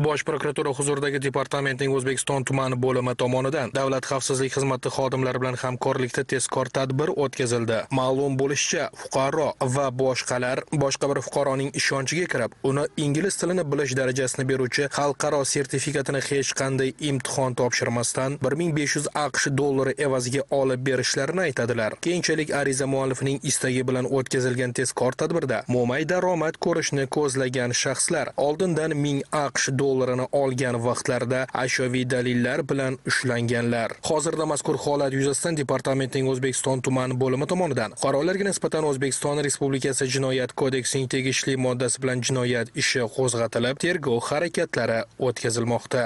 bosh prokuratura huzuridagi departamentning o'zbekiston tumani bo'limi tomonidan davlat xavfsizlik xizmati xodimlari bilan hamkorlikda tezkor tadbir o'tkazildi. Ma'lum bo'lishicha fuqaro va boshqalar boshqa bir fuqaroning ishonchiga kirib uni ingliz tilini bilish darajasini beruvchi xalqaro sertifikatini hech qanday imtihon topshirmasdan 1500 aqsh dollari evaziga olib berishlarini aytadilar. Keyinchalik ariza muallifining istagi bilan o'tkazilgan tezkor tadbirda mo'may daromad ko'rishni ko'zlagan shaxslar oldindan 1000 aqsh dollarini olgan vaqtlarida ashyoviy dalillar bilan ushlanganlar. Hozirda mazkur holat yuzasidan departamentning o'zbekiston tuman bo'limi tomonidan fuqarolarga nisbatan o'zbekiston respublikasi jinoyat kodeksining tegishli moddasi bilan jinoyat ishi qo'zg'atilib tergov harakatlari o'tkazilmoqda.